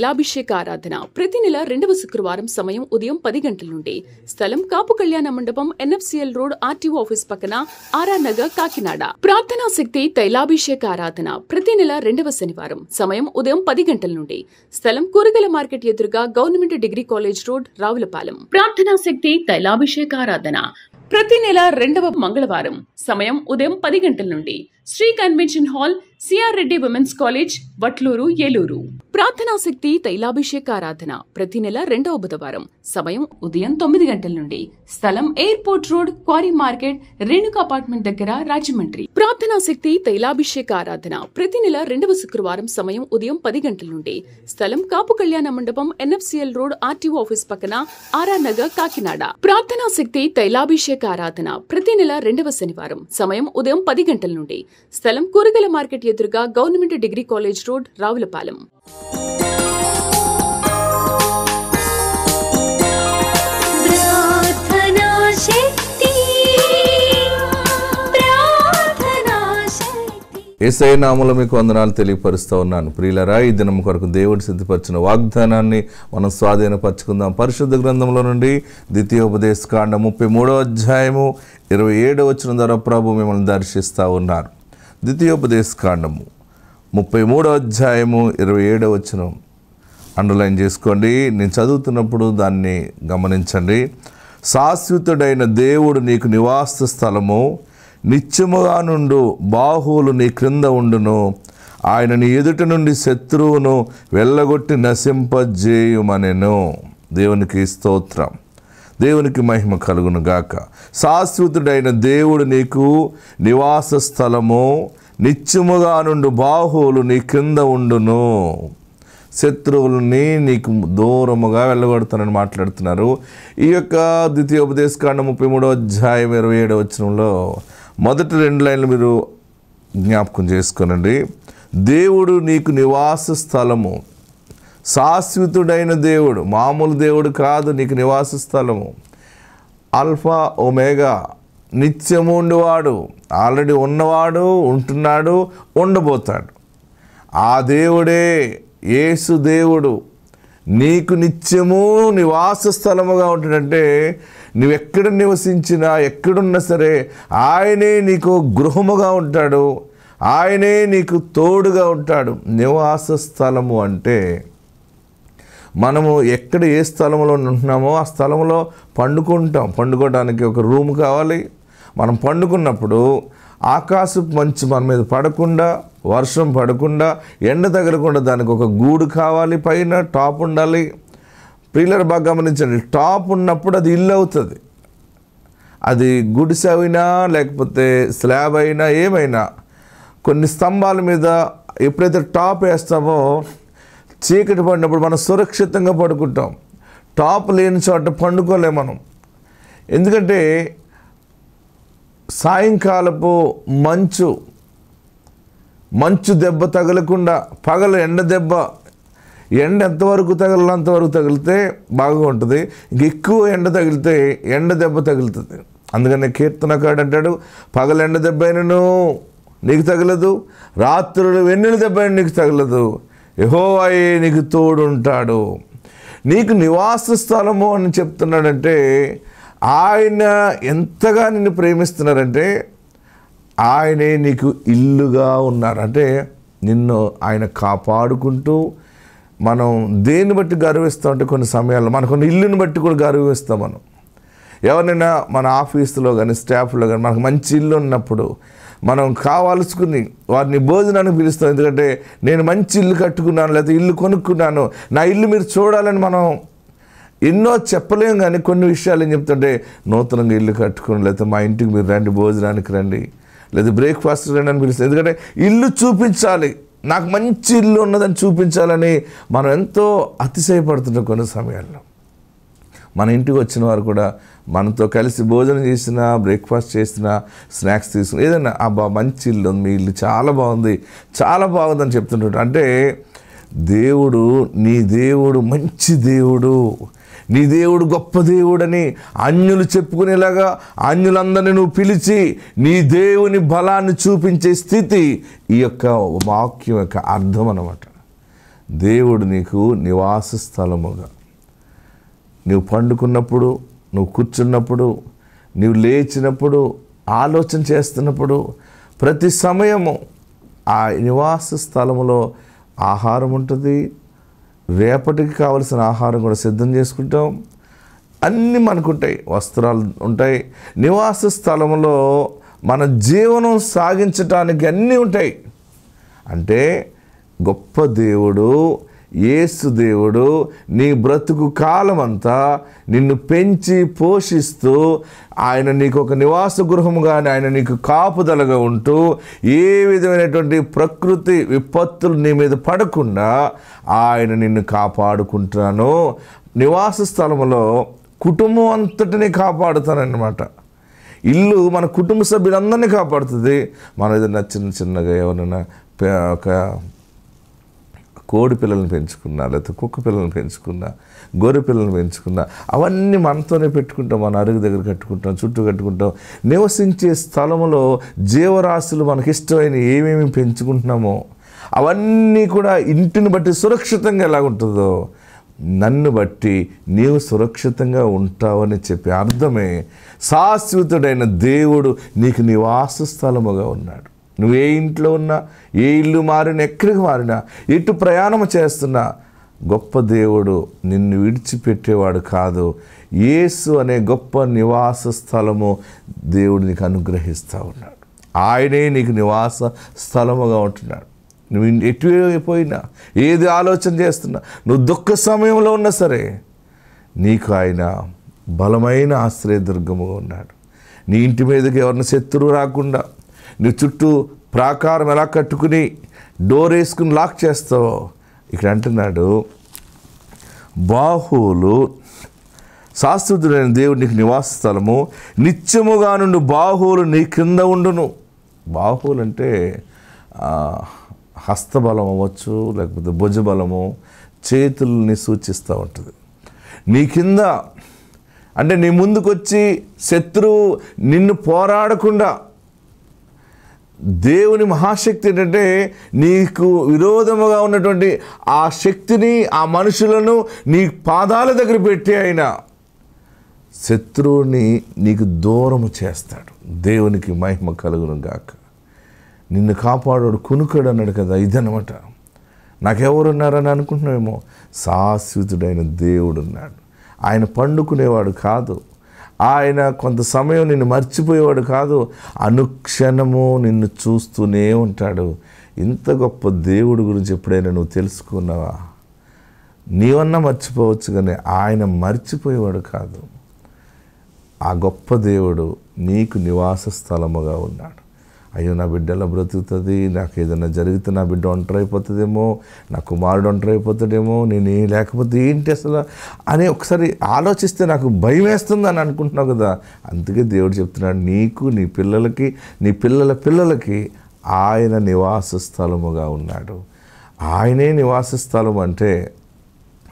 తైలాభిషేక ఆరాధన. ప్రతి నెల రెండవ శుక్రవారం సమయం ఉదయం పది గంటల నుండి. స్థలం Kapu Kalyana Mandapam NFCL road RTO office పక్కన ఆర్ఆర్ నగర్ కాకినాడ. ప్రార్థనా శక్తి తైలాభిషేక ఆరాధన ప్రతి నెల రెండవ శనివారం సమయం ఉదయం పది గంటల నుండి. స్థలం కూరగాయల మార్కెట్ ఎదురుగా government degree college road Ravulapalem. ప్రార్థనా శక్తి తైలాభిషేక ఆరాధన ప్రతి నెల రెండవ మంగళవారం సమయం ఉదయం పది గంటల నుండి. Shri convention hall CR Reddy women's college Vatluru Eluru. ప్రార్థనా శక్తి తైలాభిషేక ఆరాధన ప్రతి నెల రెండవ బుధవారం సమయం ఉదయం తొమ్మిది గంటల నుండి. స్థలం airport road quarry market Renuka apartment దగ్గర రాజమండ్రి. ప్రార్థనా శక్తి తైలాభిషేక ఆరాధన ప్రతి నెల రెండవ శుక్రవారం సమయం ఉదయం పది గంటల నుండి. స్థలం Kapu Kalyana Mandapam NFCL road RTO office పక్కన ఆర్ఆర్ నగర్ కాకినాడ. ప్రార్థనా శక్తి తైలాభిషేక ఆరాధన ప్రతి నెల రెండవ శనివారం సమయం ఉదయం పది గంటల నుండి. స్థలం కూరగాయల మార్కెట్ ఎదురుగా government degree college road Ravulapalem. ప్రార్థనా శక్తి ప్రార్థనా శక్తి ఏసఐ నామూల మీకు వందనాలు తెలియపరుస్తూ ఉన్నాను. ప్రియులరా ఈ దినం కొరకు దేవుడు సిద్ధపరిచిన వాగ్దానాన్ని మనం స్వాధీనపరచుకుందాం. పరిశుద్ధ గ్రంథంలో నుండి ద్వితీయోపదేశ కాండ ముప్పై మూడో అధ్యాయము ఇరవై ఏడో వచ్చిన ద్వారా ప్రభు మిమ్మల్ని దర్శిస్తూ ఉన్నారు. ద్వితీయోపదేశ కాండము ముప్పై మూడో అధ్యాయము ఇరవై ఏడో వచ్చిన అండర్లైన్ చేసుకోండి. నేను చదువుతున్నప్పుడు దాన్ని గమనించండి. శాశ్వతుడైన దేవుడు నీకు నివాస స్థలము. నిత్యముగా నుండు బాహువులు నీ క్రింద ఉండును. ఆయన నీ ఎదుట నుండి శత్రువును వెళ్ళగొట్టి నశింపజేయుమనెను. దేవునికి స్తోత్రం. దేవునికి మహిమ కలుగును గాక. శాశ్వతుడైన దేవుడు నీకు నివాస స్థలము నిత్యముగా నుండు బాహువులు నీ కింద ఉండును. శత్రువులని నీకు దూరముగా వెళ్ళగొడతానని మాట్లాడుతున్నారు. ఈ యొక్క ద్వితీయోపదేశకాండ ముప్పై మూడో అధ్యాయం ఇరవై ఏడో వచనంలో మొదటి రెండు లైన్లు మీరు జ్ఞాపకం చేసుకోనండి. దేవుడు నీకు నివాస స్థలము శాశ్వతుడైన దేవుడు మామూలు దేవుడు కాదు నీకు నివాస స్థలము. ఆల్ఫా ఒమేగా నిత్యము ఉండేవాడు. ఆల్రెడీ ఉన్నవాడు ఉంటున్నాడు ఉండబోతాడు. ఆ దేవుడే యేసు దేవుడు. నీకు నిత్యము నివాస స్థలముగా ఉంటాడంటే నువ్వెక్కడ నివసించినా ఎక్కడున్నా సరే ఆయనే నీకు గృహముగా ఉంటాడు. ఆయనే నీకు తోడుగా ఉంటాడు. నివాస స్థలము అంటే మనము ఎక్కడ ఏ స్థలంలో ఉంటున్నామో ఆ స్థలంలో పండుకుంటాం. పండుకోవడానికి ఒక రూమ్ కావాలి. మనం పండుకున్నప్పుడు ఆకాశం మంచు మన మీద పడకుండా వర్షం పడకుండా ఎండ తగలకుండా దానికి ఒక గూడు కావాలి. పైన టాప్ ఉండాలి. పిల్లర్ బాగా గమనించండి. టాప్ ఉన్నప్పుడు అది ఇల్లు అవుతుంది. అది గుడిసె అయినా లేకపోతే స్లాబ్ అయినా ఏమైనా కొన్ని స్తంభాల మీద ఎప్పుడైతే టాప్ వేస్తామో చీకటి పడినప్పుడు మనం సురక్షితంగా పడుకుంటాం. టాప్ లేని చోట పండుకోలేం మనం. ఎందుకంటే సాయంకాలపు మంచు మంచు దెబ్బ తగలకుండా పగలు ఎండ దెబ్బ ఎండ ఎంతవరకు తగలంతవరకు తగిలితే బాగా ఉంటుంది. ఇంక ఎక్కువ ఎండ తగిలితే ఎండ దెబ్బ తగులుతుంది. అందుకని కీర్తనకాడు అంటాడు పగల ఎండ దెబ్బ అయినను నీకు తగలదు రాత్రులు వెన్నెల దెబ్బ నీకు తగలదు. యహోవాయే నీకు తోడుంటాడు? నీకు నివాస స్థలము అని చెప్తున్నాడంటే ఆయన ఎంతగా నిన్ను ప్రేమిస్తున్నారంటే ఆయనే నీకు ఇల్లుగా ఉన్నారు. అంటే నిన్ను ఆయన కాపాడుకుంటూ మనం దేన్ని బట్టి గర్విస్తాం అంటే కొన్ని సమయాల్లో మన కొన్ని ఇల్లుని బట్టి కూడా గర్విస్తాం మనం. ఎవరైనా మన ఆఫీసులో కానీ స్టాఫ్లో కానీ మనకు మంచి ఇల్లు ఉన్నప్పుడు మనం కావాల్సుకుంది వారిని భోజనానికి పిలుస్తాం. ఎందుకంటే నేను మంచి ఇల్లు కట్టుకున్నాను లేకపోతే ఇల్లు కొనుక్కున్నాను. నా ఇల్లు మీరు చూడాలని మనం ఎన్నో చెప్పలేం కానీ కొన్ని విషయాలు ఏం చెప్తుంటే నూతనంగా ఇల్లు కట్టుకుని లేకపోతే మా ఇంటికి మీరు రండి భోజనానికి రండి లేదా బ్రేక్ఫాస్ట్ రండి అని పిలుస్తాం ఎందుకంటే ఇల్లు చూపించాలి. నాకు మంచి ఇల్లు ఉన్నదని చూపించాలని మనం ఎంతో అతిశయపడుతున్నాం కొన్ని సమయాల్లో. మన ఇంటికి వచ్చిన వారు కూడా మనతో కలిసి భోజనం చేసినా బ్రేక్ఫాస్ట్ చేసినా స్నాక్స్ తీసుకున్నా ఏదైనా అబ్బా మంచి ఇల్లు ఉంది మీ ఇల్లు చాలా బాగుంది చాలా బాగుందని చెప్తుంటాడు అంటే దేవుడు నీ దేవుడు మంచి దేవుడు నీ దేవుడు గొప్ప దేవుడని అన్యులు చెప్పుకునేలాగా అన్యులందరినీ నువ్వు పిలిచి నీ దేవుని బలాన్ని చూపించే స్థితి ఈ యొక్క వాక్యం యొక్క అర్థం అన్నమాట. దేవుడు నీకు నివాస స్థలముగా నువ్వు పండుకున్నప్పుడు నువ్వు కూర్చున్నప్పుడు నువ్వు లేచినప్పుడు ఆలోచన చేస్తున్నప్పుడు ప్రతి సమయము ఆ నివాస స్థలములో ఆహారం ఉంటుంది. రేపటికి కావలసిన ఆహారం కూడా సిద్ధం చేసుకుంటాం. అన్నీ మనకుంటాయి. వస్త్రాలు ఉంటాయి. నివాస స్థలంలో మన జీవనం సాగించటానికి అన్నీ ఉంటాయి. అంటే గొప్ప దేవుడు యేసు దేవుడు నీ బ్రతుకు కాలమంతా నిన్ను పెంచి పోషిస్తూ ఆయన నీకు ఒక నివాస గృహముగా ఆయన నీకు కాపుదలగా ఉంటూ ఏ విధమైనటువంటి ప్రకృతి విపత్తులు నీ మీద పడకుండా ఆయన నిన్ను కాపాడుకుంటాను నివాస స్థలంలో కుటుంబం అంతటిని కాపాడుతానన్నమాట. ఇల్లు మన కుటుంబ సభ్యులందరినీ కాపాడుతుంది. మన ఏదైనా చిన్న చిన్నగా ఎవరైనా ఒక కోడి పిల్లల్ని పెంచుకున్నా లేకపోతే కుక్క పిల్లల్ని పెంచుకున్నా గొర్రె పిల్లల్ని పెంచుకున్నా అవన్నీ మనతోనే పెట్టుకుంటాం మన అరుగు దగ్గర కట్టుకుంటాం చుట్టూ కట్టుకుంటాం. నివసించే స్థలంలో జీవరాశులు మనకి ఇష్టమైన ఏమేమి పెంచుకుంటున్నామో అవన్నీ కూడా ఇంటిని బట్టి సురక్షితంగా ఎలాగుంటుందో నన్ను బట్టి నీవు సురక్షితంగా ఉంటావని చెప్పి అర్థమే శాశ్వతుడైన దేవుడు నీకు నివాస స్థలముగా ఉన్నాడు. నువ్వు ఏ ఇంట్లో ఉన్నా ఏ ఇల్లు మారినా ఎక్కడికి మారినా ఎటు ప్రయాణం చేస్తున్నా గొప్ప దేవుడు నిన్ను విడిచిపెట్టేవాడు కాదు. యేసు అనే గొప్ప నివాస స్థలము దేవుడు నీకు అనుగ్రహిస్తూ ఉన్నాడు. ఆయనే నీకు నివాస స్థలముగా ఉంటున్నాడు. నువ్వు ఎటు పోయినా ఏది ఆలోచన చేస్తున్నా నువ్వు దుఃఖ సమయంలో ఉన్నా సరే నీకు ఆయన బలమైన ఆశ్రయదుర్గముగా ఉన్నాడు. నీ ఇంటి మీదకి ఎవరిని శత్రువు రాకుండా నీ చుట్టూ ప్రాకారం ఎలా కట్టుకుని డోర్ వేసుకుని లాక్ చేస్తావో? ఇక్కడ అంటున్నాడు బాహువులు శాశ్వతుడైన దేవుడు నీకు నివాస స్థలము. నిత్యముగా నుండి బాహువులు నీ కింద ఉండును. బాహువులు అంటే హస్తబలం అవ్వచ్చు లేకపోతే భుజబలము చేతుల్ని సూచిస్తూ ఉంటుంది. నీ కింద అంటే నీ ముందుకొచ్చి శత్రువు నిన్ను పోరాడకుండా దేవుని మహాశక్తి ఏంటంటే నీకు విరోధముగా ఉన్నటువంటి ఆ శక్తిని ఆ మనుషులను నీ పాదాల దగ్గర పెట్టి ఆయన శత్రువుని నీకు దూరము చేస్తాడు. దేవునికి మహిమ కలుగును గాక. నిన్ను కాపాడాడు కునుకడు అన్నాడు కదా ఇదనమాట నాకెవరున్నారని అనుకుంటున్నామేమో శాశ్వతుడైన దేవుడు ఉన్నాడు ఆయన పండుకునేవాడు కాదు. ఆయన కొంత సమయం నిన్ను మర్చిపోయేవాడు కాదు అనుక్షణము నిన్ను చూస్తూనే ఉంటాడు. ఇంత గొప్ప దేవుడు గురించి ఎప్పుడైనా నువ్వు తెలుసుకున్నావా? నీవన్నా మర్చిపోవచ్చు కానీ ఆయన మర్చిపోయేవాడు కాదు. ఆ గొప్ప దేవుడు నీకు నివాస స్థలముగా ఉన్నాడు. అయ్యో నా బిడ్డ ఎలా బ్రతుకుతుంది నాకు ఏదైనా జరిగితే నా బిడ్డ ఒంటరి అయిపోతుందేమో నా కుమారుడు ఒంటరి అయిపోతాడేమో నేను లేకపోతే ఏంటి అసలు? అని ఒకసారి ఆలోచిస్తే నాకు భయం వేస్తుంది అని అనుకుంటున్నావు కదా. అందుకే దేవుడు చెప్తున్నాడు నీకు నీ పిల్లలకి నీ పిల్లల పిల్లలకి ఆయన నివాస స్థలముగా ఉన్నాడు. ఆయనే నివాస స్థలం అంటే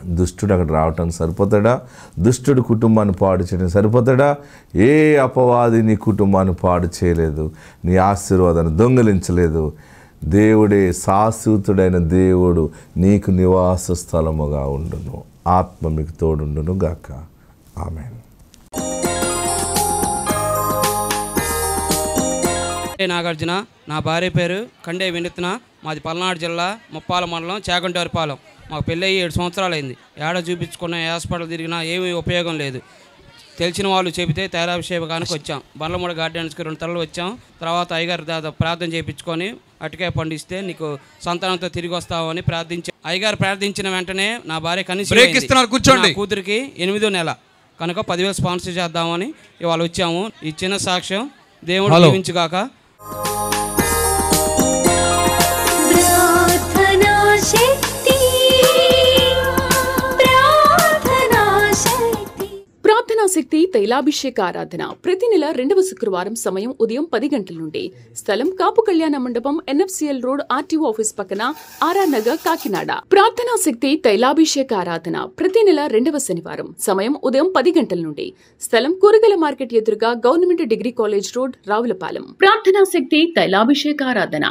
దుష్టుడు అక్కడ రావటం సరిపోతాడా? దుష్టుడు కుటుంబాన్ని పాడు చేయడం సరిపోతాడా? ఏ అపవాది నీ కుటుంబాన్ని పాడు చేయలేదు నీ ఆశీర్వాదాన్ని దొంగిలించలేదు. దేవుడే శాశ్వతుడైన దేవుడు నీకు నివాస స్థలముగా ఉండును. ఆత్మ మీకు తోడుండును గాక. ఆమెన్. నాగార్జున నా భార్య పేరు కండే వినూత్న మాది పల్నాడు జిల్లా ముప్పాల మండలం చేకంటవారిపాలెం మాకు పెళ్ళయి ఏడు సంవత్సరాలు అయింది. ఏడ చూపించుకున్న హాస్పిటల్ తిరిగినా ఏమీ ఉపయోగం లేదు. తెలిసిన వాళ్ళు చెబితే తైలాభిషేకానికి వచ్చాం. బండ్లమూడ గార్డెన్స్కి రెండు తరలు వచ్చాం. తర్వాత అయ్యగారు ప్రార్థన చేయించుకొని అటుకాయ పండిస్తే నీకు సంతానంతో తిరిగి వస్తావని ప్రార్థించి అయ్యగారు ప్రార్థించిన వెంటనే నా భార్య కనీసం కూర్చోండి. కూతురికి ఎనిమిదో నెల. కనుక పదివేలు స్పాన్సర్ చేద్దామని ఇవాళ వచ్చాము. ఈ చిన్న సాక్ష్యం దేవుడు హలో. శక్తి తైలాభిషేక ఆరాధన. ప్రతి నెల రెండవ శుక్రవారం సమయం ఉదయం పది గంటల నుండి. స్థలం Kapu Kalyana Mandapam NFCL road RTO office పక్కన ఆర్ఆర్ నగర్ కాకినాడ. ప్రార్థనా శక్తి తైలాభిషేక ఆరాధన. ప్రతి నెల రెండవ శనివారం సమయం ఉదయం పది గంటల నుండి. స్థలం కూరగాయల మార్కెట్ ఎదురుగా government degree college road Ravulapalem. ప్రార్థనా శక్తి తైలాభిషేక ఆరాధన.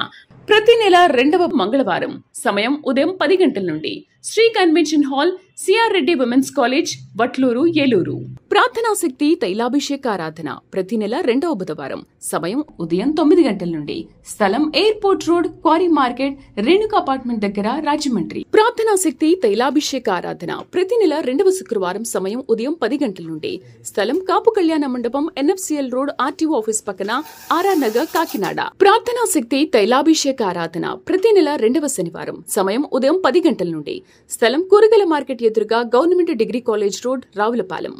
ప్రతి నెల రెండవ మంగళవారం సమయం ఉదయం పది గంటల నుండి. Shri convention hall CR Reddy women's college Vatluru Eluru. ప్రార్థనా శక్తి తైలాభిషేక ఆరాధన ప్రతి నెల రెండవ బుధవారం సమయం ఉదయం తొమ్మిది గంటల నుండి. స్థలం airport road quarry market Renuka apartment దగ్గర రాజమండ్రి. ప్రార్థనా శక్తి తైలాభిషేక ఆరాధన ప్రతి నెల రెండవ శుక్రవారం సమయం ఉదయం పది గంటల నుండి. స్థలం Kapu Kalyana Mandapam NFCL road RTO office పక్కన ఆర్ఆర్ నగర్ కాకినాడ. ప్రార్థనా శక్తి తైలాభిషేక ఆరాధన ప్రతి నెల రెండవ శనివారం సమయం ఉదయం పది గంటల నుండి. స్థలం కూరగాయల మార్కెట్ ఎదురుగా government degree college road Ravulapalem.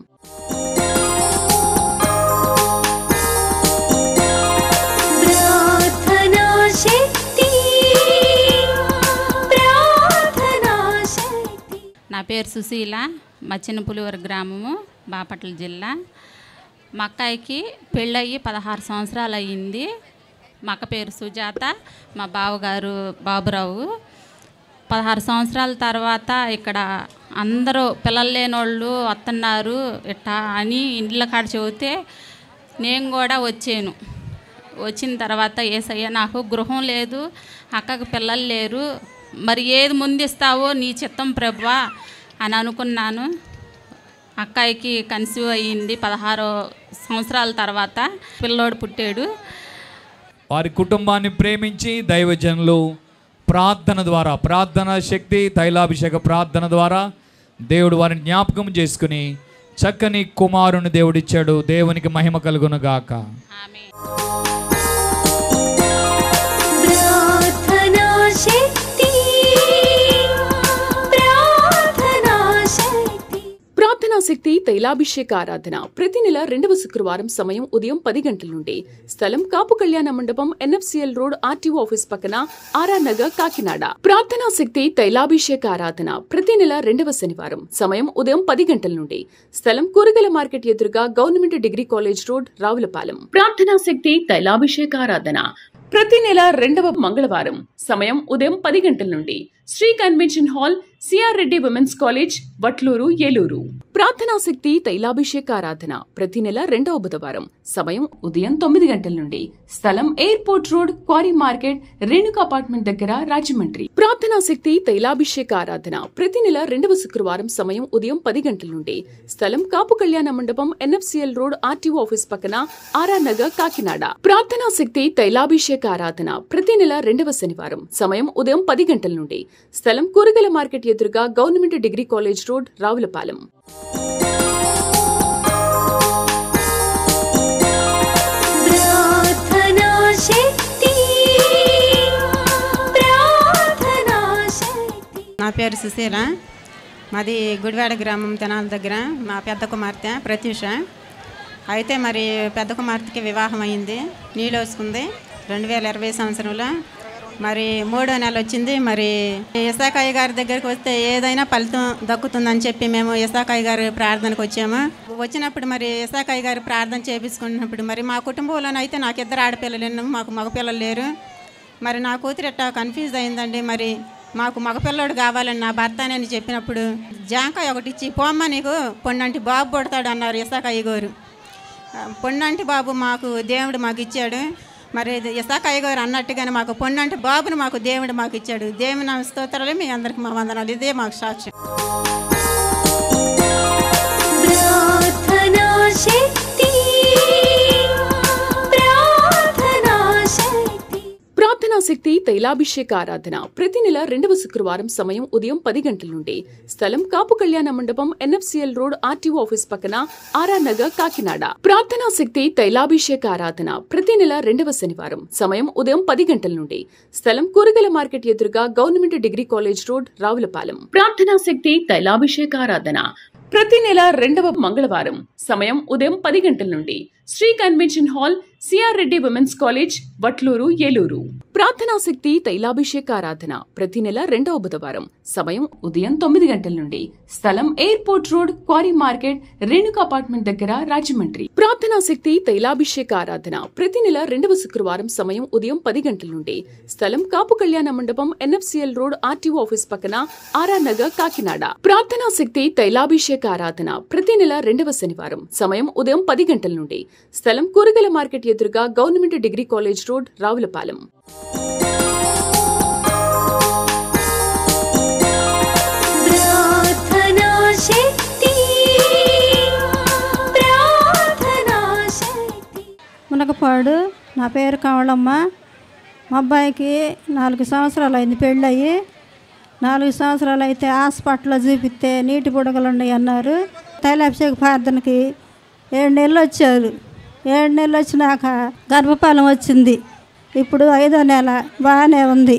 నా పేరు సుశీల మచ్చిన పులివర గ్రామము బాపట్ల జిల్లా. మా అక్కాయికి పెళ్ళయి పదహారు సంవత్సరాలు అయ్యింది మా అక్క పేరు సుజాత మా బావగారు బాబురావు. పదహారు సంవత్సరాల తర్వాత ఇక్కడ అందరూ పిల్లలు లేనోళ్ళు వస్తున్నారు ఇట్టా అని ఇండ్ల కాడ చెబితే నేను కూడా వచ్చాను. వచ్చిన తర్వాత ఏసయ్య నాకు గృహం లేదు అక్కకు పిల్లలు లేరు. మరి ఏది ముందిస్తావో నీ చిత్తం ప్రభా అని అనుకున్నాను. అక్కాయికి కన్సీవ్ అయ్యింది పదహారో సంవత్సరాల తర్వాత. పిల్లోడు పుట్టాడు. వారి కుటుంబాన్ని ప్రేమించి దైవజనులు ప్రార్థన ద్వారా ప్రార్థన శక్తి తైలాభిషేక ప్రార్థన ద్వారా దేవుడు వారిని జ్ఞాపకం చేసుకుని చక్కని కుమారుని దేవుడిచ్చాడు. దేవునికి మహిమ కలుగునుగాక. ఆమె శక్తి తైలాభిషేక ఆరాధన ప్రతి నెల రెండవ శుక్రవారం సమయం ఉదయం పది గంటల నుండి స్థలం Kapu Kalyana Mandapam NFCL road RTO office పక్కన ఆర్ఆర్ నగర్ కాకినాడ ప్రార్థనా శక్తి తైలాభిషేక ఆరాధన ప్రతి నెల రెండవ శనివారం సమయం ఉదయం పది గంటల నుండి స్థలం కూరగాయల మార్కెట్ ఎదురుగా government degree college road Ravulapalem ప్రార్థనా శక్తి తైలాభిషేక ఆరాధన ప్రతి నెల రెండవ మంగళవారం సమయం ఉదయం పది గంటల నుండి Shri convention hall CR Reddy women's college Vatluru Eluru. ప్రార్థనా శక్తి తైలాభిషేక ఆరాధన ప్రతి నెల రెండవ బుధవారం సమయం ఉదయం తొమ్మిది గంటల నుండి. స్థలం airport road quarry market Renuka apartment దగ్గర రాజమండ్రి ప్రార్థనా శక్తి తైలాభిషేక ఆరాధన ప్రతి నెల రెండవ శుక్రవారం సమయం ఉదయం పది గంటల నుండి. స్థలం Kapu Kalyana Mandapam NFCL road RTO office పక్కన ఆర్ఆర్ నగర్ కాకినాడ. ప్రార్థనా శక్తి తైలాభిషేక ఆరాధన ప్రతి నెల రెండవ శనివారం సమయం ఉదయం పది గంటల నుండి. స్థలం కూరగాయల మార్కెట్ ఎదురుగా government degree college road Ravulapalem. నా పేరు సుశీల. మాది గుడివాడ గ్రామం తెనాల దగ్గర. మా పెద్ద కుమార్తె ప్రత్యూష. అయితే మరి పెద్ద కుమార్తెకి వివాహం అయింది. నీళ్ళు వేసుకుంది రెండు వేల ఇరవై సంవత్సరంలో మరి మూడో నెల వచ్చింది. మరి ఇసాకాయ గారి దగ్గరికి వస్తే ఏదైనా ఫలితం దక్కుతుందని చెప్పి మేము ఇసాకాయ గారి ప్రార్థనకు వచ్చాము. వచ్చినప్పుడు మరి ఇసాకాయ గారి ప్రార్థన చేపించుకున్నప్పుడు మరి మా కుటుంబంలోనైతే నాకు ఇద్దరు ఆడపిల్లలు మాకు మగపిల్లలు లేరు. మరి నా కూతురు ఎట్టా కన్ఫ్యూజ్ అయిందండి. మరి మాకు మగపిల్లడు కావాలని నా భర్త అని చెప్పినప్పుడు జాంకాయ ఒకటి ఇచ్చి పోమ్మ నీకు పొన్నంటి బాబు పుడతాడు అన్నారు ఇసాకాయ గారు. పొన్నంటి బాబు మాకు దేవుడు మాకు ఇచ్చాడు. మరి ఇది ఇసాకాయ గారు అన్నట్టుగానే మాకు పొన్నంటి బాబుని మాకు దేవుడు మాకు ఇచ్చాడు. దేవుని స్తోత్రాలు మీ అందరికి మా వందనాలు. ఇదే మాకు సాక్ష్యం. ప్రార్థనా శక్తి తైలాభిషేక ఆరాధన. ప్రతి నెల రెండవ శుక్రవారం సమయం ఉదయం పది గంటల నుండి. స్థలం కాపు కళ్యాణ మండపం ఎన్ఎఫ్సిఎల్ రోడ్ ఆర్టీఓ ఆఫీస్ పక్కన ఆర్ఆర్ నగర్ కాకినాడ. ప్రార్థనా శక్తి తైలాభిషేక ఆరాధన. ప్రతి నెల రెండవ శనివారం సమయం ఉదయం పది గంటల నుండి. స్థలం కూరగాయల మార్కెట్ ఎదురుగా government degree college road Ravulapalem. ప్రార్థనా శక్తి తైలాభిషేక ఆరాధన. ప్రతి నెల రెండవ మంగళవారం సమయం ఉదయం పది గంటల నుండి. Sri convention hall CR Reddy women's college Vatluru Eluru. ప్రార్థనా శక్తి తైలాభిషేక ఆరాధన ప్రతి నెల రెండవ బుధవారం సమయం ఉదయం తొమ్మిది గంటల నుండి. స్థలం airport road quarry market Renuka apartment దగ్గర రాజమండ్రి. ప్రార్థనా శక్తి తైలాభిషేక ఆరాధన ప్రతి నెల రెండవ శుక్రవారం సమయం ఉదయం పది గంటల నుండి. స్థలం కాపు కళ్యాణ మండపం ఎన్ఎఫ్సిఎల్ రోడ్ ఆర్టీఓ ఆఫీస్ పక్కన ఆర్ఆర్ నగర్ కాకినాడ. ప్రార్థనా శక్తి తైలాభిషేక ఆరాధన ప్రతి నెల రెండవ శనివారం సమయం ఉదయం పది గంటల నుండి. స్థలం కూరగాయల మార్కెట్ ఎదురుగా government degree college road Ravulapalem. Munagapadu నా పేరు కావలమ్మ. మా అబ్బాయికి నాలుగు సంవత్సరాలు అయింది పెళ్ళయి. నాలుగు సంవత్సరాలు అయితే హాస్పిటల్లో చూపిస్తే నీటి బుడగలు ఉన్నాయి అన్నారు తైలాభిషేక ప్రార్థనకి ఏడు నెలలు వచ్చారు. ఏడు నెలలు వచ్చినాక గర్భఫలం వచ్చింది. ఇప్పుడు ఐదో నెల బాగానే ఉంది.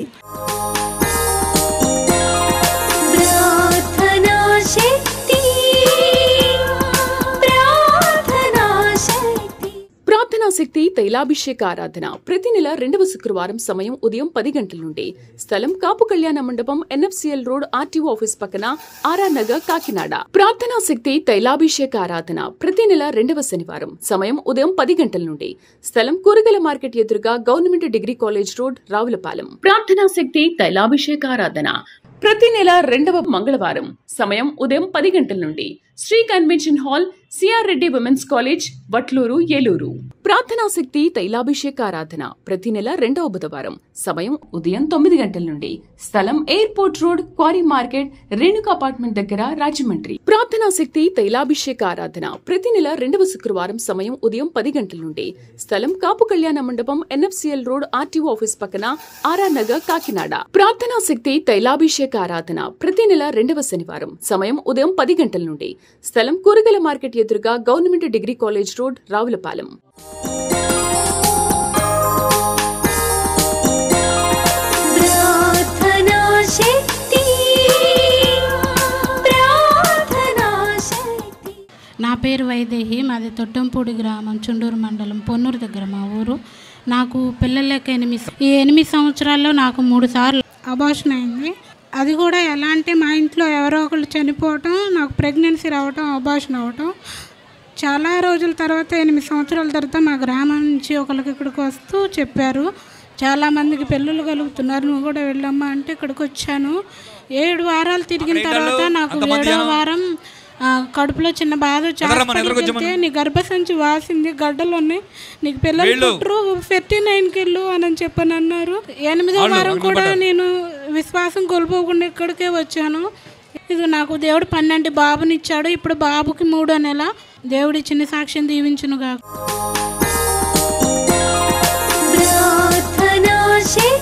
ప్రార్థనా శక్తి తైలాభిషేక ఆరాధన. ప్రతి నెల రెండవ శుక్రవారం సమయం ఉదయం పది గంటల నుండి. స్థలం కాపు కళ్యాణ మండపం ఎన్ఎఫ్సిఎల్ రోడ్ ఆర్టీఓ ఆఫీస్ పక్కన ఆర్ఆర్ నగర్ కాకినాడ. ప్రార్థనా శక్తి తైలాభిషేక ఆరాధన. ప్రతి నెల రెండవ శనివారం సమయం ఉదయం పది గంటల నుండి. స్థలం కూరగాయల మార్కెట్ ఎదురుగా government degree college road Ravulapalem. ప్రార్థనా శక్తి తైలాభిషేక ఆరాధన. ప్రతి నెల రెండవ మంగళవారం సమయం ఉదయం పది గంటల నుండి. Sri convention hall CR Reddy women's college Vatluru Eluru. ప్రార్థనా శక్తి తైలాభిషేక ఆరాధన ప్రతి నెల రెండవ బుధవారం సమయం ఉదయం తొమ్మిది గంటల నుండి. స్థలం airport road quarry market Renuka apartment దగ్గర రాజమండ్రి. ప్రార్థనా శక్తి తైలాభిషేక ఆరాధన ప్రతి నెల రెండవ శుక్రవారం సమయం ఉదయం పది గంటల నుండి. స్థలం కాపు కళ్యాణ మండపం ఎన్ఎఫ్సిఎల్ రోడ్ ఆర్టీఓ ఆఫీస్ పక్కన ఆర్ఆర్ నగర్ కాకినాడ. ప్రార్థనా శక్తి తైలాభిషేక ఆరాధన ప్రతి నెల రెండవ శనివారం సమయం ఉదయం పది గంటల నుండి. స్థలం కూరగాయల మార్కెట్ ఎదురుగా government degree college road Ravulapalem. ప్రార్థనా శక్తి ప్రార్థనా శక్తి నా పేరు వైదేహి మాది తొట్టంపూడి గ్రామం చుండూరు మండలం పొన్నూరు దగ్గర మా ఊరు. నాకు పిల్లలక ఎనిమిది ఈ ఎనిమిది సంవత్సరాల్లో నాకు మూడు సార్లు అబార్షన్ అయింది. అది కూడా ఎలా అంటే మా ఇంట్లో ఎవరో ఒకళ్ళు చనిపోవటం నాకు ప్రెగ్నెన్సీ రావటం అబార్షన్ అవ్వటం. చాలా రోజుల తర్వాత ఎనిమిది సంవత్సరాల తర్వాత మా గ్రామం నుంచి ఒకరికి ఇక్కడికి వస్తూ చెప్పారు. చాలా మందికి పెళ్ళిళ్ళు కలుగుతున్నారు. నువ్వు కూడా వెళ్ళమ్మా అంటే ఇక్కడికి వచ్చాను. ఏడు వారాలు తిరిగిన తర్వాత నాకు ఏడో వారం కడుపులో చిన్న బాధ వచ్చి నీ గర్భసంచి వాసింది గడ్డలు ఉన్నాయి. నీకు పిల్లలు పుట్టరు ఫిఫ్టీ నైన్కి వెళ్ళు అని చెప్పని అన్నారు. ఎనిమిదో వారం కూడా నేను విశ్వాసం కోల్పోకుండా ఇక్కడికే వచ్చాను. ఇది నాకు దేవుడు పన్నెండు బాబునిచ్చాడు. ఇప్పుడు బాబుకి మూడో నెల. దేవుడి చిన్న సాక్ష్యం దీవించునుగా ప్రార్థనా ప్రార్థనా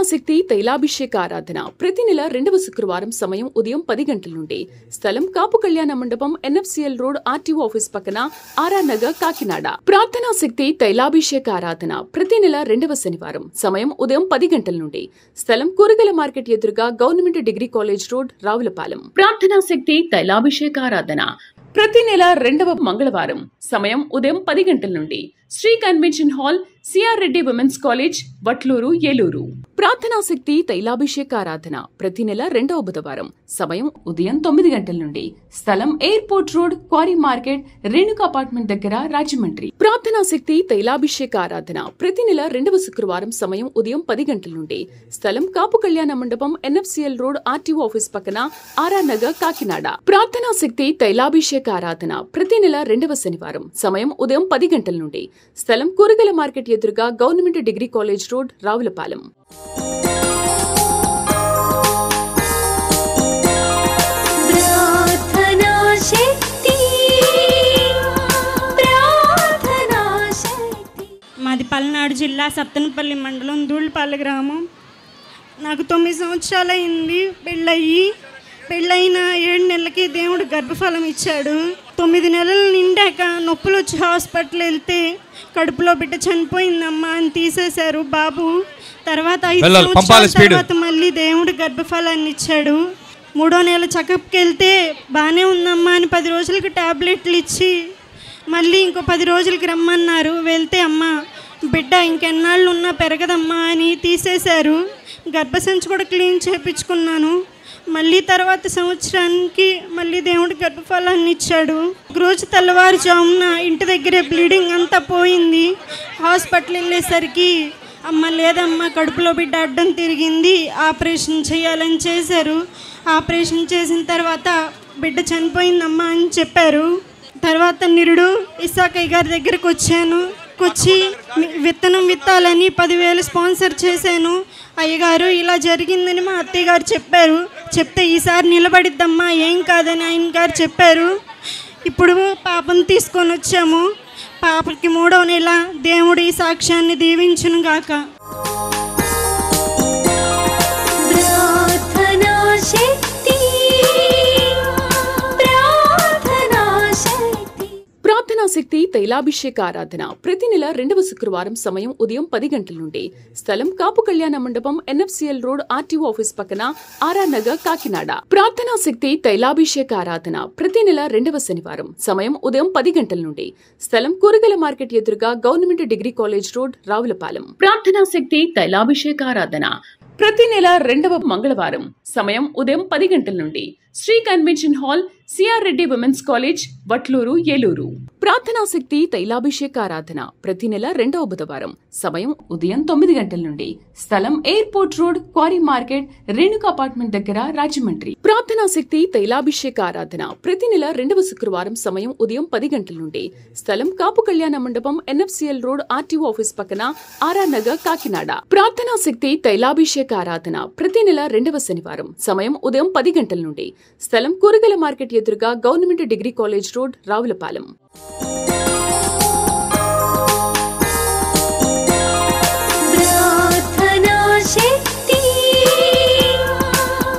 శక్తి తైలాభిషేక ఆరాధన. ప్రతి నెల రెండవ శుక్రవారం సమయం ఉదయం పది గంటల నుండి. స్థలం కాపు కళ్యాణ మండపం ఎన్ఎఫ్సిఎల్ రోడ్ ఆర్టీఓ ఆఫీస్ పక్కన ఆర్ఆర్ నగర్ కాకినాడ. ప్రార్థనా శక్తి తైలాభిషేక ఆరాధన. ప్రతి నెల రెండవ శనివారం సమయం ఉదయం పది గంటల నుండి. స్థలం కూరగాయల మార్కెట్ ఎదురుగా government degree college road Ravulapalem. ప్రార్థనా శక్తి తైలాభిషేక ఆరాధన. ప్రతి నెల రెండవ మంగళవారం సమయం ఉదయం పది గంటల నుండి. Sri convention hall CR Reddy women's college Vatluru Eluru ప్రార్థనా శక్తి తైలాభిషేక ఆరాధన ప్రతి నెల రెండవ బుధవారం సమయం ఉదయం తొమ్మిది గంటల నుండి. స్థలం airport road quarry market Renuka apartment దగ్గర రాజమండ్రి. ప్రార్థనా శక్తి తైలాభిషేక ఆరాధన ప్రతి నెల రెండవ శుక్రవారం సమయం ఉదయం పది గంటల నుండి. స్థలం కాపు కళ్యాణ మండపం ఎన్ఎఫ్సిఎల్ రోడ్ ఆర్టీఓ ఆఫీస్ పక్కన ఆర్ఆర్ నగర్ కాకినాడ. ప్రార్థనా శక్తి తైలాభిషేక ఆరాధన ప్రతి నెల రెండవ శనివారం సమయం ఉదయం పది గంటల నుండి. స్థలం కూరగాయల మార్కెట్ ఎదురుగా government degree college road Ravulapalem. ప్రార్థనా శక్తి ప్రార్థనా శక్తి మాది పల్నాడు జిల్లా సత్తెనపల్లి మండలం ధూళిపల్లి గ్రామం. నాకు తొమ్మిది సంవత్సరాలు అయింది పెళ్ళయి పెళ్ళైన ఏడు నెలలకి దేవుడు గర్భఫలం ఇచ్చాడు. తొమ్మిది నెలలు నిండాక నొప్పులు వచ్చి హాస్పిటల్ వెళ్తే కడుపులో బిడ్డ చనిపోయిందమ్మా అని తీసేశారు బాబు. తర్వాత. తర్వాత మళ్ళీ దేవుడు గర్భఫలాన్ని ఇచ్చాడు. మూడో నెల చెకప్కి వెళ్తే బాగానే ఉందమ్మా అని పది రోజులకి టాబ్లెట్లు ఇచ్చి మళ్ళీ ఇంకో పది రోజులకి రమ్మన్నారు. వెళ్తే అమ్మ బిడ్డ ఇంకెన్నాళ్ళు ఉన్నా పెరగదమ్మా అని తీసేశారు. గర్భసంచి కూడా క్లీన్ చేయించుకున్నాను మళ్ళీ తర్వాత సంవత్సరానికి మళ్ళీ దేవుడు గర్భఫలాన్ని ఇచ్చాడు. రోజు తెల్లవారుజామున ఇంటి దగ్గరే బ్లీడింగ్ అంతా పోయింది. హాస్పిటల్ వెళ్ళేసరికి అమ్మ లేదమ్మ కడుపులో బిడ్డ అడ్డం తిరిగింది ఆపరేషన్ చేయాలని చేశారు. ఆపరేషన్ చేసిన తర్వాత బిడ్డ చనిపోయిందమ్మా అని చెప్పారు. తర్వాత నిరుడు ఇసాకయ్య గారి దగ్గరకు వచ్చాను. వచ్చి విత్తనం విత్తాలని పదివేలు స్పాన్సర్ చేశాను. అయ్యగారు ఇలా జరిగిందని మా అత్తయ్య గారు చెప్పారు. చెప్తే ఈసారి నిలబడిద్దమ్మా ఏం కాదని ఆయన గారు చెప్పారు. ఇప్పుడు పాపను తీసుకొని వచ్చాము. పాపకి మూడో నెల దేవుడు ఈ సాక్ష్యాన్ని దీవించును గాక శక్తి తైలాభిషేక ఆరాధన. ప్రతి నెల రెండవ శుక్రవారం సమయం ఉదయం పది గంటల నుండి. స్థలం కాపు కళ్యాణ మండపం ఎన్ఎఫ్సిఎల్ రోడ్ ఆర్టీఓ ఆఫీస్ పక్కన ఆర్ఆర్ నగర్ కాకినాడ. ప్రార్థనా శక్తి తైలాభిషేక ఆరాధన. ప్రతి నెల రెండవ శనివారం సమయం ఉదయం పది గంటల నుండి. స్థలం కూరగాయల మార్కెట్ ఎదురుగా government degree college road Ravulapalem. ప్రార్థనా శక్తి తైలాభిషేక ఆరాధన. ప్రతి నెల రెండవ మంగళవారం సమయం ఉదయం పది గంటల నుండి. Sri convention hall CR Reddy women's college Vatluru Eluru. ప్రార్థనా శక్తి తైలాభిషేక ఆరాధన ప్రతి నెల రెండవ బుధవారం సమయం ఉదయం తొమ్మిది గంటల నుండి. స్థలం airport road quarry market Renuka apartment దగ్గర రాజమండ్రి. ప్రార్థనా శక్తి తైలాభిషేక ఆరాధన ప్రతి నెల రెండవ శుక్రవారం సమయం ఉదయం పది గంటల నుండి. స్థలం కాపు కళ్యాణ మండపం ఎన్ఎఫ్సిఎల్ రోడ్ ఆర్టీఓ ఆఫీస్ పక్కన ఆర్ఆర్ నగర్ కాకినాడ. ప్రార్థనా శక్తి తైలాభిషేక ఆరాధన ప్రతి నెల రెండవ శనివారం సమయం ఉదయం పది గంటల నుండి. స్థలం కూరగాయల మార్కెట్ ఎదురుగా government degree college road Ravulapalem. ప్రార్థనా శక్తి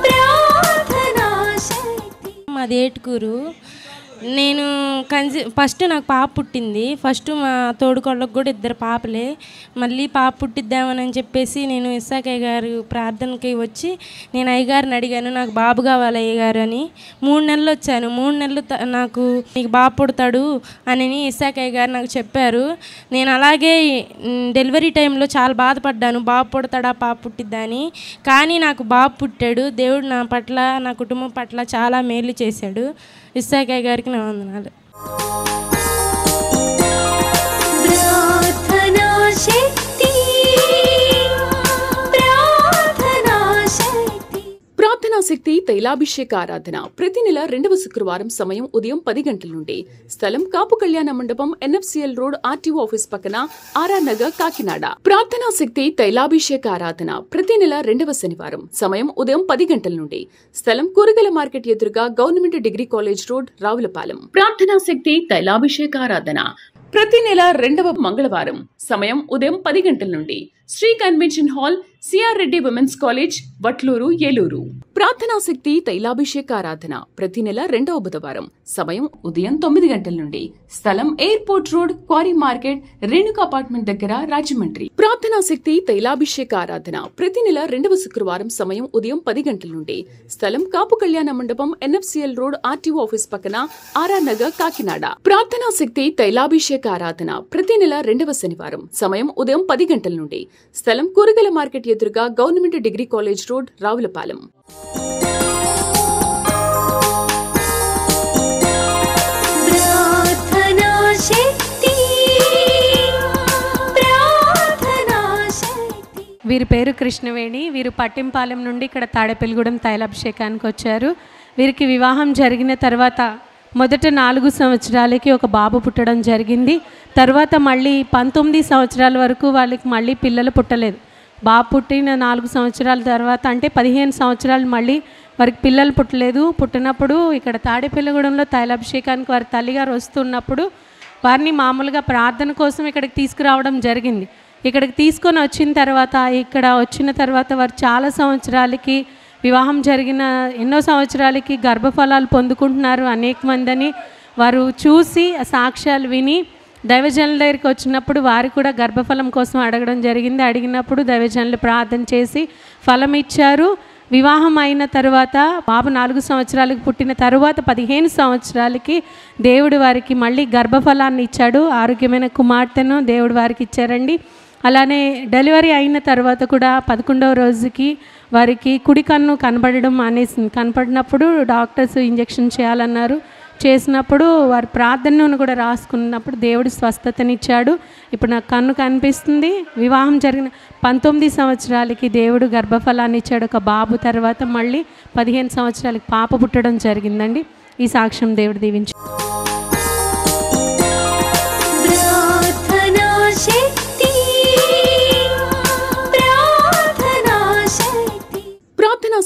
ప్రార్థనా శక్తి మాది ఏటుకూరు నేను కన్సి ఫస్ట్ నాకు పాప పుట్టింది. ఫస్ట్ మా తోడుకోళ్ళకు కూడా ఇద్దరు పాపలే. మళ్ళీ పాప పుట్టిద్దామని చెప్పేసి నేను ఇస్సాకయ్య గారు ప్రార్థనకి వచ్చి నేను అయ్యగారిని అడిగాను నాకు బాబు కావాలి అయ్యగారు అని. మూడు నెలలు వచ్చాను. మూడు నెలలు నాకు నీకు బాబు పుడతాడు అని ఇస్సాకయ్య గారు నాకు చెప్పారు. నేను అలాగే డెలివరీ టైంలో చాలా బాధపడ్డాను. బాబు పుడతాడా? పాప పుట్టిద్దా అని. కానీ నాకు బాబు పుట్టాడు. దేవుడు నా పట్ల నా కుటుంబం పట్ల చాలా మేలు చేశాడు. ఇస్సాకయ్య గారికి నా వందనాలు ప్రార్థనా శక్తి ప్రార్థనా శక్తి తైలాభిషేక ఆరాధన. ప్రతి నెల రెండవ శుక్రవారం సమయం ఉదయం పది గంటల నుండి. స్థలం కాపు కళ్యాణ మండపం ఎన్ఎఫ్సిఎల్ రోడ్ ఆర్టీఓ ఆఫీస్ పక్కన ఆర్ఆర్ నగర్ కాకినాడ. ప్రార్థనా శక్తి తైలాభిషేక ఆరాధన. ప్రతి నెల రెండవ శనివారం సమయం ఉదయం పది గంటల నుండి. స్థలం కూరగాయల మార్కెట్ ఎదురుగా government degree college road Ravulapalem. ప్రార్థనా శక్తి తైలాభిషేక ఆరాధన. ప్రతి నెల రెండవ మంగళవారం సమయం ఉదయం పది గంటల నుండి. Sri convention hall CR Reddy women's college Vatluru Eluru. ప్రార్థనా శక్తి తైలాభిషేక ఆరాధన ప్రతి నెల రెండవ బుధవారం సమయం ఉదయం తొమ్మిది గంటల నుండి. స్థలం airport road quarry market Renuka apartment దగ్గర రాజమండ్రి. ప్రార్థనా శక్తి తైలాభిషేక ఆరాధన ప్రతి నెల రెండవ శుక్రవారం సమయం ఉదయం పది గంటల నుండి. స్థలం కాపు కళ్యాణ మండపం ఎన్ఎఫ్సిఎల్ రోడ్ ఆర్టీఓ ఆఫీస్ పక్కన ఆర్ఆర్ నగర్ కాకినాడ. ప్రార్థనా శక్తి తైలాభిషేక ఆరాధన ప్రతి నెల రెండవ శనివారం సమయం ఉదయం పది గంటల నుండి. స్థలం కూరగాయల మార్కెట్ ఎదురుగా government degree college road Ravulapalem. వీరి పేరు కృష్ణవేణి వీరు పట్టింపాలెం నుండి ఇక్కడ తాడేపల్లిగూడెం తైలాభిషేకానికి వచ్చారు. వీరికి వివాహం జరిగిన తర్వాత మొదట నాలుగు సంవత్సరాలకి ఒక బాబు పుట్టడం జరిగింది. తర్వాత మళ్ళీ పంతొమ్మిది సంవత్సరాల వరకు వాళ్ళకి మళ్ళీ పిల్లలు పుట్టలేదు. బాబు పుట్టిన నాలుగు సంవత్సరాల తర్వాత అంటే పదిహేను సంవత్సరాలు మళ్ళీ వారికి పిల్లలు పుట్టలేదు. పుట్టినప్పుడు ఇక్కడ తాడేపల్లిగూడెంలో తైలాభిషేకానికి వారి తల్లిగారు వస్తున్నప్పుడు వారిని మామూలుగా ప్రార్థన కోసం ఇక్కడికి తీసుకురావడం జరిగింది. ఇక్కడికి తీసుకొని వచ్చిన తర్వాత ఇక్కడ వచ్చిన తర్వాత వారు చాలా సంవత్సరాలకి వివాహం జరిగిన ఎన్నో సంవత్సరాలకి గర్భఫలాలు పొందుకుంటున్నారు అనేక మందిని వారు చూసి సాక్ష్యాలు విని దైవజనుల దగ్గరికి వచ్చినప్పుడు వారు కూడా గర్భఫలం కోసం అడగడం జరిగింది. అడిగినప్పుడు దైవజనులు ప్రార్థన చేసి ఫలం ఇచ్చారు. వివాహం అయిన తర్వాత బాబు నాలుగు సంవత్సరాలకు పుట్టిన తరువాత పదిహేను సంవత్సరాలకి దేవుడు వారికి మళ్ళీ గర్భఫలాన్ని ఇచ్చాడు. ఆరోగ్యమైన కుమార్తెను దేవుడు వారికి ఇచ్చారండి. అలానే డెలివరీ అయిన తర్వాత కూడా పదకొండవ రోజుకి వారికి కుడి కన్ను కనబడడం మానేసింది కనపడినప్పుడు డాక్టర్స్ ఇంజెక్షన్ చేయాలన్నారు. చేసినప్పుడు వారి ప్రార్థనను కూడా రాసుకున్నప్పుడు దేవుడు స్వస్థతనిచ్చాడు. ఇప్పుడు నాకు కన్ను కనిపిస్తుంది. వివాహం జరిగిన పంతొమ్మిది సంవత్సరాలకి దేవుడు గర్భఫలాన్ని ఇచ్చాడు. ఒక బాబు తర్వాత మళ్ళీ పదిహేను సంవత్సరాలకి పాప పుట్టడం జరిగిందండి. ఈ సాక్ష్యం దేవుడు దీవించు.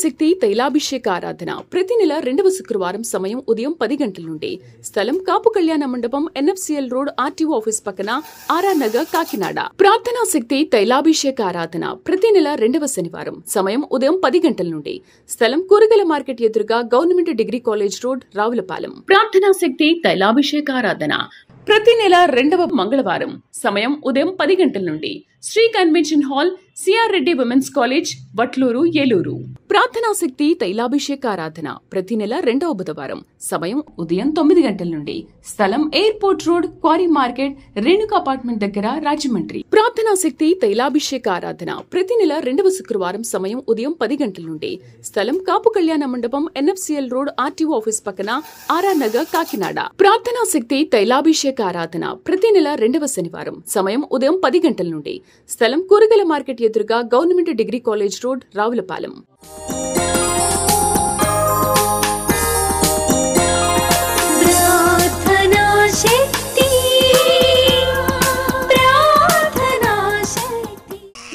శక్తి తైలాభిషేక ఆరాధన. ప్రతి నెల రెండవ శుక్రవారం సమయం ఉదయం పది గంటల నుండి. స్థలం కాపు కళ్యాణ మండపం ఎన్ఎఫ్సిఎల్ రోడ్ ఆర్టీఓ ఆఫీస్ పక్కన ఆర్ఆర్ నగర్ కాకినాడ. ప్రార్థనా శక్తి తైలాభిషేక ఆరాధన ప్రతి నెల రెండవ శనివారం సమయం ఉదయం పది గంటల నుండి. స్థలం కూరగాయల మార్కెట్ ఎదురుగా government degree college road Ravulapalem. ప్రార్థనా శక్తి తైలాభిషేక ఆరాధన ప్రతి నెల రెండవ మంగళవారం సమయం ఉదయం పది గంటల నుండి. Sri convention hall CR Reddy women's college Vatluru Eluru. ప్రార్థనా శక్తి తైలాభిషేక ఆరాధన ప్రతి నెల రెండవ బుధవారం సమయం ఉదయం తొమ్మిది గంటల నుండి. స్థలం airport road quarry market Renuka apartment దగ్గర రాజమండ్రి. ప్రార్థనా శక్తి తైలాభిషేక ఆరాధన ప్రతి నెల రెండవ శుక్రవారం సమయం ఉదయం పది గంటల నుండి. స్థలం కాపు కళ్యాణ మండపం ఎన్ఎఫ్సిఎల్ రోడ్ ఆర్టీఓ ఆఫీస్ పక్కన ఆర్ఆర్ నగర్ కాకినాడ. ప్రార్థనా శక్తి తైలాభిషేక ఆరాధన ప్రతి నెల రెండవ శనివారం సమయం ఉదయం పది గంటల నుండి. స్థలం కూరగాయల మార్కెట్ ఎదురుగా government degree college road Ravulapalem.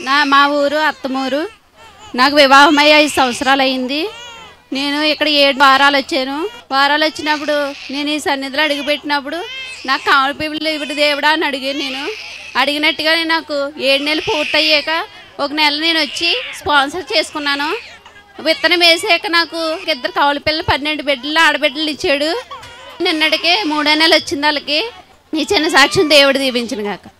నా మా ఊరు అత్తమూరు. నాకు వివాహం అయ్యి ఐదు సంవత్సరాలు అయింది. నేను ఇక్కడ ఏడు వారాలు వచ్చాను. వారాలు వచ్చినప్పుడు నేను ఈ సన్నిధిలో అడుగుపెట్టినప్పుడు నాకు కావలి పిల్లలు ఇప్పుడు దేవుడా అని అడిగాను నేను. అడిగినట్టుగానే నాకు ఏడు నెలలు పూర్తయ్యాక ఒక నెల నేను వచ్చి స్పాన్సర్ చేసుకున్నాను. విత్తనం వేసాక నాకు ఇద్దరు కవల పిల్లలు పన్నెండు బిడ్డలు ఆడబిడ్డలు ఇచ్చాడు. నిన్నటికే మూడో నెల వచ్చింది వాళ్ళకి. నీ చిన్న సాక్ష్యం దేవుడు దీపించిన కాక